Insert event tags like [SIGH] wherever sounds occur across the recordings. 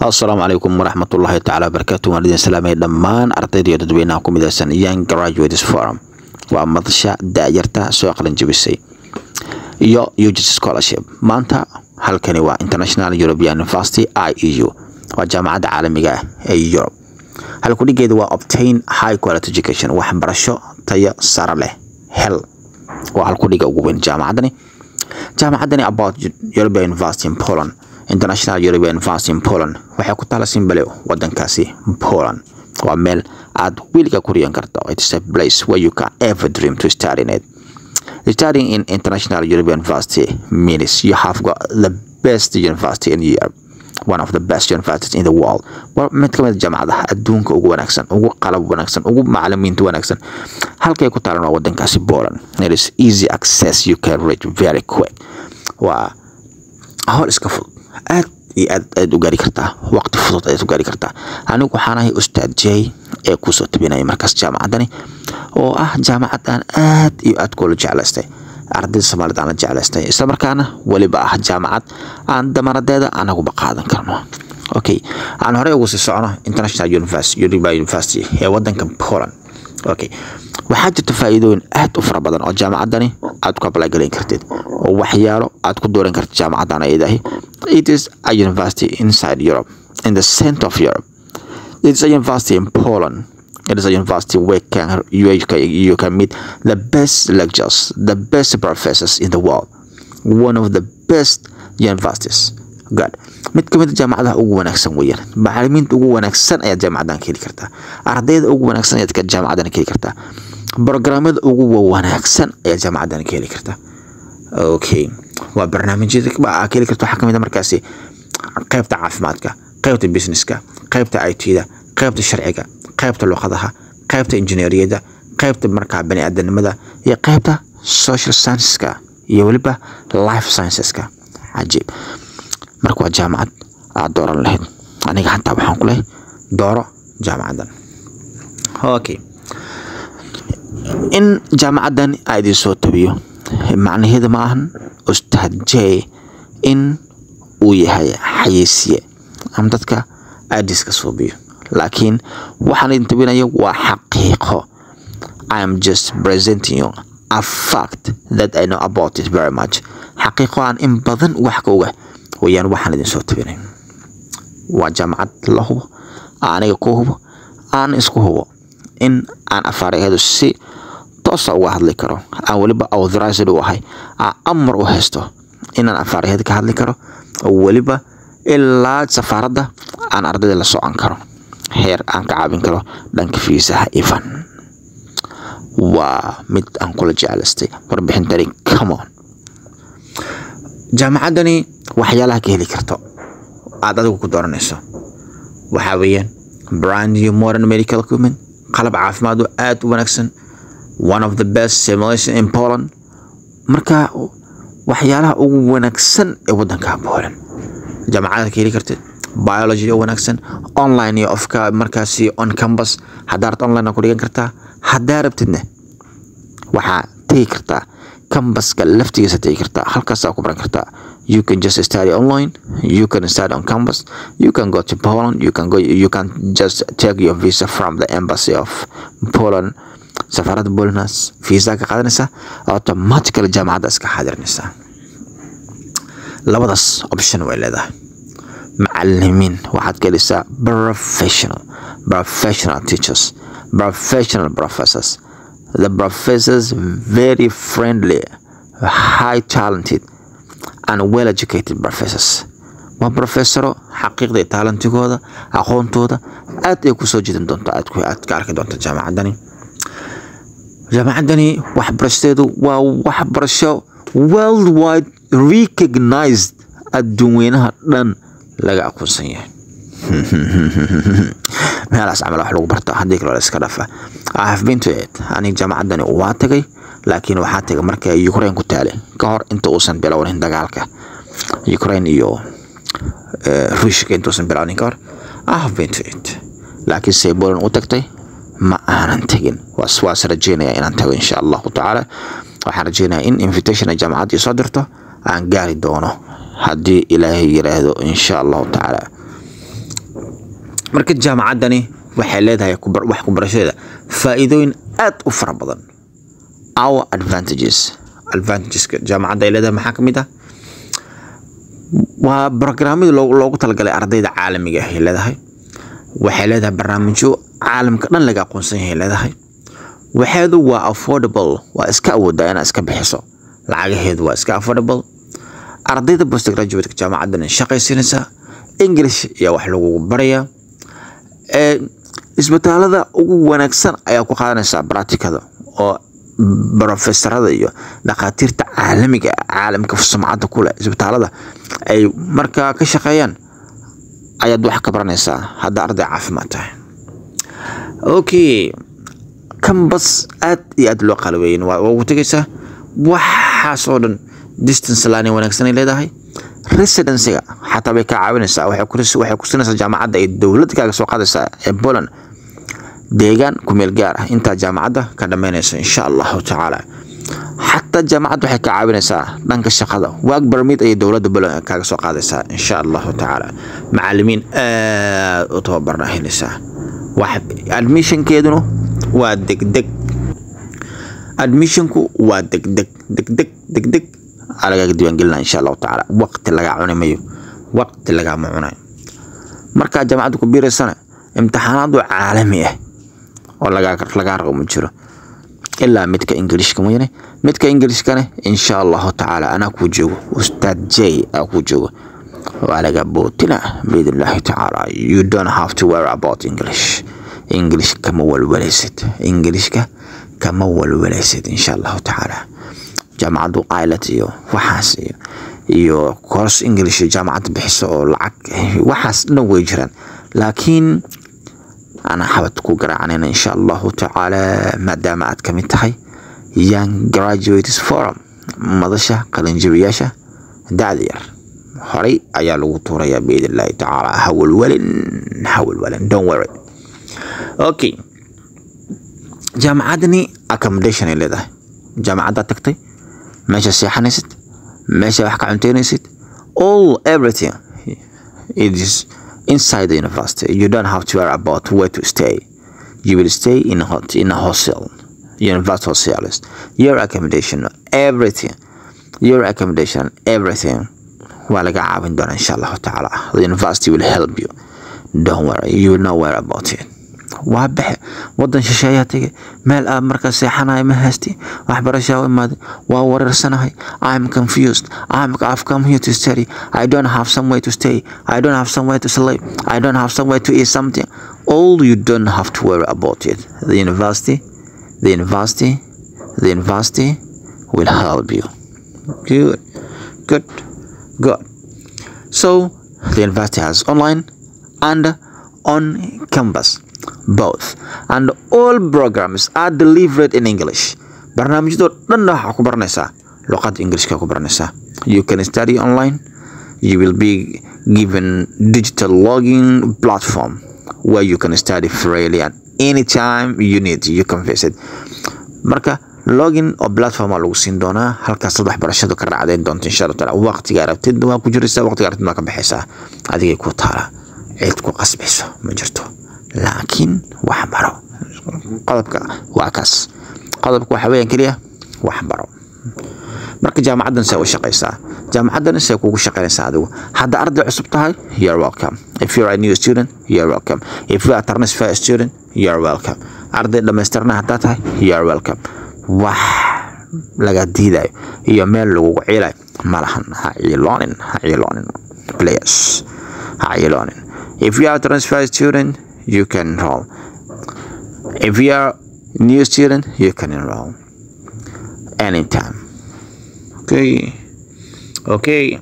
asalaamu calaykum waraxmatullaahi tacaala wabarakaatu waan idin salaamay dhammaan ardayda iyo dadweynaha ku midaysan young graduates forum. Waa madasha daayarta soo qalan jebisay iyo UGC scholarship. Maanta halkani waa international european university i e u waa jaamacadda caalamiga ah ee europe. Halkudhigeeda waa obtain high quality education waxbarasho tayo sare leh hel. Waa halkudhiga ugu weyn jaamacaddani jaamacaddani about european university in poland international european university in poland. Waxay ku taala simbale wadankaasi poland. Waa meel aad weliga ku riyan karto. It's a place where you can ever dream to study in it. Studying in international european university means you have got the best university in europe one of the best universities in the world. Waa mid ka mid jaamacadaha adduunka ugu wanaagsan ugu qalab wanaagsan ugu macalimiinta wanaagsan. Halkay ku taalan waa wadankaasi poland. It is easy access. You can reach very quick. Waa howl iska fudud aad iyo aad aad u gaari kartaa waqti fudud ayaad u gaari kartaa. Anigu waxaan ahay ustaad j ee ku soo tabinaya markaas jaamacaddani oo ah jaamacad aan aad iyo aad kula jeclaystay ardayda soomaalida aan la jeclaystay. Islamarkaana weliba ah jaamacad aan damaradeeda anaguba qaadan karno. Okay aan horey ugu sii socono international university ee wadanka poland. Okay waxaa jirta faa'iidooyin aad u fara badan oo jaamacaddani aad ku apply galayn kartid oo waxyaalo aad ku dooran kartid jaamacaddan ayadahi it is a university inside Europe in the center of Europe. It a university in Poland. It is a university where can, you, can, you can meet the best lecturers the best professors in the world. One of the best universities. Good. Mid ka mid jaamacadaha ugu wanaagsan weeyaan macalimiinta ugu wanaagsan ayaad jaamacaddan ka heli kartaa ardayda ugu wanaagsan ayaad jaamacaddan ka heli kartaa programada ugu wanaagsan ayaad jaamacaddan ka heli kartaa okay waa barnaamijyada ka heli karta waxaa ka mid a markaasi. Qaybta caafimaadka qaybta businesska qaybta i t da qaybta sharciga qaybta luqadaha qaybta injineeriyadda qaybta markaa bani-aadanimada iyo qaybta social scienceska iyo weliba life scienceska cajiib. Marka waa jaamacad aad dooran lahayd. Aniga xataa waxaan ku dooro jaamacaddan. Okay. In jaamacaddan aa idin soo tabiyo macnaheedu ma ahan? Ustaad j in uu yahay xayeysiye. Ama dadka aadiska suubiyo laakiin waxaan idin tabinayo waa xaqiiqo. I am just presenting you a fact that I know about it very much. Xaqiiqo aan in badan wax ka oga. Wayaan waxaan idin soo tabinay waa jaamacad la hubo aniga ku hubo aan isku hubo in aan afaaraheedu si toosa uga hadli karo. Aan weliba authorized u ahay. Aan amar u haysto inaan afaaraheed ka hadli karo. Oo weliba ilaa safaaradda aan ardayda la socon karo. Heer aan ka caawin karo dhanka fiisaha ivan. Waa mid aan kula jeclaystay. Warbixintani common jaamacaddani waxyaalaha ka heli karto. Aad adigu ku dooranayso. Waxaa weeyaan brand new modern medical equipment qalab caafimaad oo aad u wanaagsan one of the best simulation in Poland. Marka waxyaalaha ugu wanaagsan ee wadanka Poland. Jaamacada ka heli kartid biology oo wanaagsan online iyo ofka markaasi on campus haddaa rabto online ku dhigan kartaa haddaa rabtidna waxaa tegi kartaa campuska laftigiisa tegi kartaa halkaasaa ku baran kartaa. You can just study online you can study on campus you can go to Poland you can go you can just take your visa from the embassy of Poland safaaradda Poland visa ka qaadanaysa automatically jaamacadda iska xaadirinaysa labadaas option way leedahay. Macalimiin waxaad ka helisaa professional professional teachers professional professors. The professors very friendly high talented and well educated professors. Waa professoro xaqiiqda taalantigooda aqoontooda aad ay ku soo jidan doonto aad ka arki doonto jaamacaddani jaamacaddani waxbarashadeedu waa waxbarasho worldwide recognized adduunweynaha dhan laga aqoonsan yahay. [LAUGHS] Meelaas camal wax lagu barta haddii kale la dhafa. I have jaamacaddani waa tagay laakiin waxaa tagay marka Ukraine ku taale. Ka hor inta uusan bilownin dagaalka. Ukraine iyo Ruushka intuusan bilownin ka hor. I laakiin say Poland u tagtay ma aanan tegin. Waas rajeynaya inaan tago insha allahu tacaala. Waxaan rajeynayaa in invitation ay jaamacaddii soo dirto aan gaari doono haddii ilaahay yiraahdo insha allahu tacaala. Marka jaamacaddani waxay leedahay wax ku faa'iidooyin aad u fara badan. Our advantages. Advantageska jaamacadda ay leedahay maxaa ka mid ah? Waa barnaamijda loogu talagalay ardayda caalamiga ah ay leedahay. Waxay leedahay barnaamijyo caalamka dhan laga aqoonsan yahay leedahay. Waxeedu waa affordable waa iska awoodaa inaad iska bixiso. Lacagaheedu waa iska affordable. Ardayda postgraduate jaamacaddan shaqaysanaysaa english ayaa wax lagugu barayaa. Isbitaalada ugu wanaagsan ayaa ku qaadanaysaa bracticada oo brofesorada iyo dhakhaatiirta caalamiga caalamka sumcadda ku leh isbitaalada ay markaa ka shaqeeyaan. Ayaad wax ka baranaysaa. Hadda arday caafimaad tahay okay. Kambas aad iyo aad loo qalabeeyin waa ugu tegaysaa waxaas dhan distance learning wanaagsan ay leedahay. Residencyga xataa bay kaa caawinaysaa. Waxay ku siinaysaa jaamacadda ay dowladda kaaga soo qaadaysaa ee Poland. Deegaan ku meel gaar ah. Intaa jaamacadda ka dhammaynayso insha allahu tacaala. Xataa jaamacadda waxay kaa caawinaysaa dhanka shaqada. Work permit ayay dowladda Poland kaaga soo qaadaysaa insha allahu tacaala. Macallimiin aad u tababarna helaysaa wax admissionkeeduna waa degdeg. Admissionku waa degdeg degdeg degdeg. Lagaga diiwaangelina insha allahu tacaala. Waqti lagaa cuni mayo. Waqti lagaama cunayo. Markaa jaamacadda ku biiraysana imtixaanaadu caalami ah oo lagaa rabo ma jiro. Ilaa midka ingilishka mooyane midka ingilishkana insha allahu tacaala anaa kuu joogo. Ustaad j aa kuu joogo waa laga bootina biidnillahi tacaala. You don't have to worry about english. English kama walwalaysid englishka kama walwalaysid insha allahu tacaala. Jaamacaddu ilet iyo waxaas iyo iyo course english jaamacadda bixiso oo lacag waxaas dhan way jiraan. Laakiin anaa xabad ku garaacanayna insha allahu tacaala maadaama aad ka mid tahay young graduates forum. Madasha qalinjabiyaasha dacda yar horay ayaa lagu tuurayaa biidn illahi tacaala hawalwalin hawalwalin don't worry. Okay jaamacaddani accommodation ay leedahay. Jaamacaddaad tagtay meesha seexanaysid meesha wax ka cunteynaysid all everything it is inside the university. You don't have to worry about where to stay. You will stay in a, in a hostel university hostels your accommodation everything your accommodation everything waa laga caawin doonaa insha allahu tacaala. The university will help you. Don't worry you will not worry about it. Waa baxe wadan shisheeyaa tegay meel aad markaa seexanayo ma haysti. Waxbarashaa u imaaday waa wareersanahay. I'm confused. I'm, i've come here to study. I don't have somewhere to stay. I don't have somewhere to sleep. I don't have somewhere to eat something. All you don't have to worry about it. The university the university the university will help you. Good. Good good. So the university has online and on campus both. And all programs are delivered in english. Barnaamijyadoo dhanna waxaa ku baranaysaa luqadda ingilishka ku baranaysaa you can study online. You will be given digital login platform where you can study freely and anytime you need. You can visit. Marka login oo platforma lagu siin doonaa halkaas dad waxbarashadu ka raacdayn doonta insha allah taala waqtiga arabtid waa ku jiraysaa waqtiga arabtid waa ka baxaysaa adigay ku taala cid ku qasbayso ma jirto. Laakiin wax baro. Qodobka waa kaas. Qodobka waxa weeyaan keliya wax baro. Marka jaamacaddan see u shaqaysaa jaamacaddan see kugu shaqaynaysaa adigu. Hadda arday cusub tahay you're welcome. If you're a new student you're welcome. If you are transfer student you're welcome. Arday dhammaystirna haddaa tahay you're welcome wax laga diidayo iyo meel lagugu ciilayo ma lahan ha ciiloonin ha ciiloonin players ha ciiloonin if you are transfer student you can enroll. If you are new student, you can enroll anytime. Okay. Okay.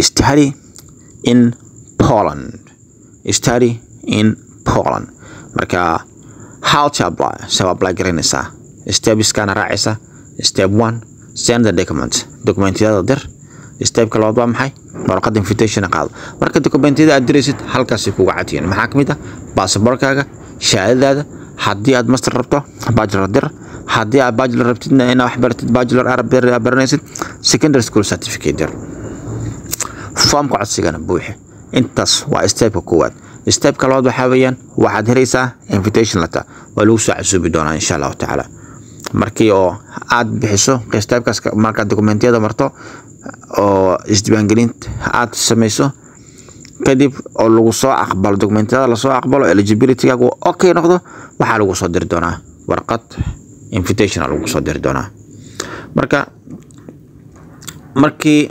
Study in Poland. Study in Poland. Marka how to apply? So apply garanaysaa. Stepskana raacaysa. Step 1 send the document. Dokumentiyada dir. Stepka labaad waa maxay? warqadda invitation qaado marka dokumentiyada aad diraysid halkaasay kuga cadyihiin maxaa ka mid ah? Baasaboorkaaga shahaadadaada haddii aad master rabto bachelor dir. Haddii aad bachelor rabtidna inaa wax baratid bachelor arab baranaysid secondary school certificate dir. Foomka codsigana buuxi. Intaas waa stepka koowaad stepka labaad waxaa weeyaan waxaad helaysaa invitation letter. Waa lagu soo casuubi doonaa insha allahu tacaala markii oo aad bixiso stepkaas markaad dokumentiyada marto oo isdiiwaangelinta aad samayso kadib oo lagu soo aqbalo dokumentiyada la soo aqbalo eligibilitygaagu okay noqdo waxaa lagu soo diri doonaa. Warqad invitation lagu soo diri doonaa. Marka markii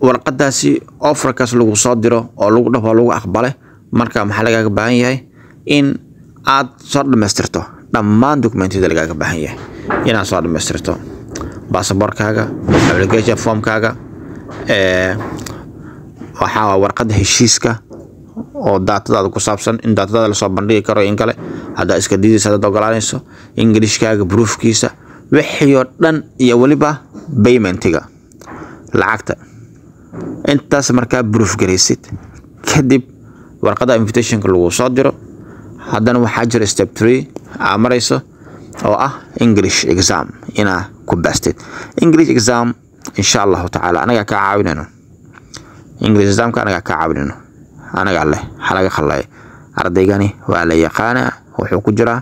warqadaasi offerkaas lagu soo diro oo lagu dhafo lagu aqbale marka maxaa lagaaga baahan yahay? In aad soo dhammaystirto dhammaan dokumentiyada lagaaga baahan yahay. Inaad soo dhammaystirto baasaboorkaaga application formkaaga waxaa warqadda heshiiska oo daatadaada ku saabsan in daatadaada la soo bandhigi karo in kale. Haddaa iska diidaysa dad ogolaanayso ingilishkaaga bruufkiisa wixii oo dhan iyo weliba baymentiga lacagta. Intaas markaa bruuf garaysid kadib warqadda invitationka lagu soo diro haddana waxaa jira step three aa marayso oo ah english exam inaa ku baastid english exam insha allahu tacaala anagaa kaa caawinayno. English examka anagaa kaa caawinayno. Anagaa leh halaga khallay ardaygani waa la yaqaana wuxuu ku jiraa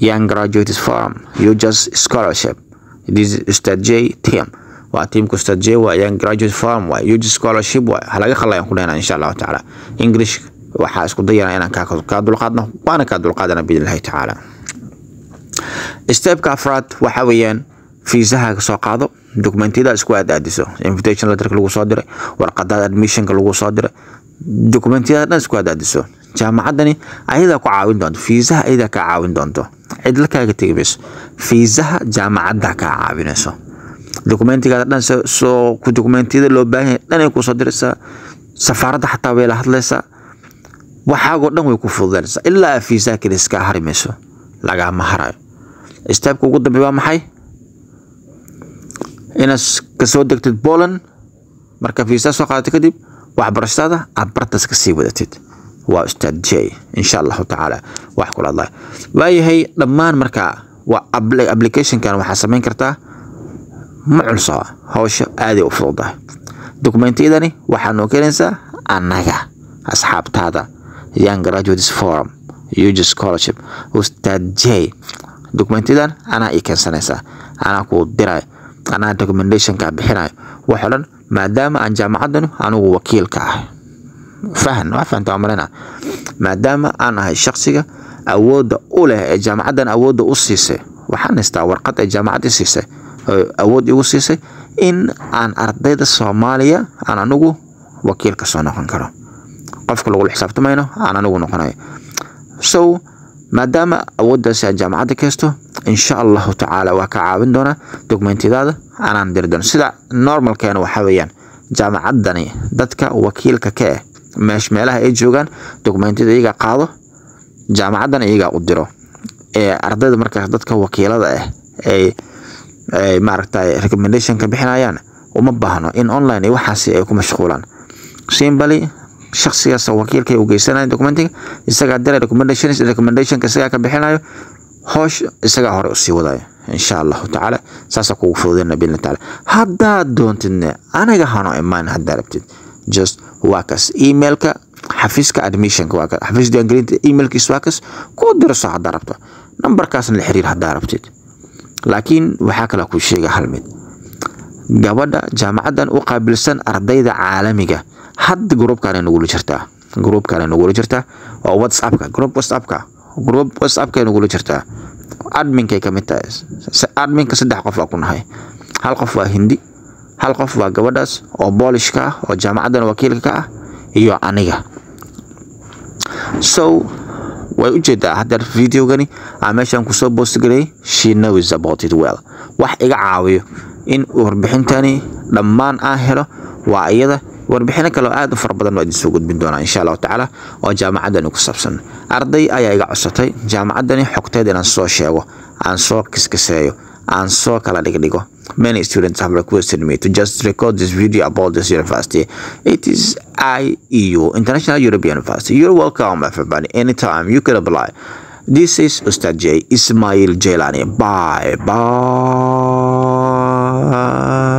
young graduates forum ujas scholarship. This ustad j team. Waa tiimka ustad j waa young graduate forum waa ujas scholarship waa halaga khallayaan ku dhehna insha allahu tacaala. English waxaa isku dayana inaan kaa dulqaadno waana kaa dulqaadana biidnillahi tacaala. Stepka afraad waxaa weeyaan fiisaha soo qaado dokumentiyada isku aadaadiso invitation letterka lagu soo diray warqadaada admissionka lagu soo diray dokumentiyada dhan isku aadaadiso. Jaamacaddani ayadaa ku caawin doonto fiisaha ayadaa kaa caawin doonto cidla kaaga fiisaha jaamacadda kaa caawinayso. Dokumentigaada dhan soo ku dokumentiyada loo baahan yahay dhanay ku soo diraysaa safaaradda xataa way la hadlaysaa waxaagoo dhan way ku fududaynaysaa ilaa fiisaha kale iskaa hari mayso lagaama harayo. Stepka ugu dambe waa maxay? Inaad ka soo degtid poland. Marka fiisaa soo qaadatay kadib waxbarashadaada aad bartas ka wadatid. Waa ustaad j insha allahu tacaala. Wax kula hadlay waayahay dhammaan markaa waa applicationkan waxaa samayn kartaa. Ma culso hawsha aaday u fududahay. Dokumentiyadani waxaa noo keenaysaa annaga asxaabtaada young graduates forum uj scholarship. Ustaad j. Dokumentiyadan anaa ii keensanaysaa anaa kuu diray anaa recommendationka bixinayo waxoo dhan maadaama aan jaamacaddanu anigu wakiilka ah fahan waa fahanta waa malena maadaama aan ahay shaksiga awoodda u leh ee jaamacaddan awoodda u siisay waxaan haystaa warqad ay jaamacadda siisay oo awood igu siisay in aan ardayda soomaaliya aan anigu wakiil ka soo noqon karo qofka lagula xisaabtamayno aan anigu noqonayo so maadaama awooddaasi aan jaamacadda ka haysto insha allahu tacaala waa ka caawin doonaa dokumentiyadaada anaan diri doono sida normalkeena waxaa weeyaan jaamacaddani dadka wakiilka ka ah meesh meelaha ay joogaan dokumentiyada iyagaa qaado jaamacaddan iyagaa u diro. Ardayda markaas dadka wakiilada ah ay ay maaragtay recommendationka bixinayaan uma baahno in online waxaasi ay ku mashquulaan. Simbali shaksigaas wakiilka u geysanaya documentiga isagaa diray recommendations recommendationka isagaa ka bixinayo. Hoosh isagaa hore u sii wadayo insha allahu tacaala saasaa kugu fududeyna biidni taala haddaad doontidne aniga hano imaan haddaa rabtid. Just waa kas emailka xafiiska admissionka waa xafiis diiwaangelinta emailkiis waa kas kuu dirso haddaa rabto. Nambarkaasna la xiriir haddaa rabtid. Laakiin waxaa kale kuu sheega hal mid gabadha jaamacaddan u qaabilsan ardayda caalamiga. Hadda gruubkaanay nagula jirtaa. Gruubkaanay nagula jirtaa. Waa whatsappka. Gruub whatsappka. Gruub whatsappkay nagula jirtaa. Adminkay ka mid tahay. Adminka saddex qof aa ku nahay. Hal qof waa hindi hal qof waa gabadhaas oo boolishka ah oo jaamacaddan wakiilka ka ah iyo aniga. So way u jeedaa hadda videogani aa meeshaan ku soo boostgareeyay she knows about it well. Wax iga caawiyo in warbixintani dhammaan aan helo waa iyada warbixino kale oo aad u fara badan waa idin soo gudbin doonaa insha allahu tacaala oo jaamacaddani ku saabsan. Arday ayaa iga codsatay jaamacaddani xogteed inaan soo sheego aan soo kiskiseeyo aan soo kala dhigdhigo. Many students have requested me to just record this video about this university. It is IEU International European University. You're welcome everybody anytime. You can apply. This is Ustad J. Ismail Jelani bye bye 晚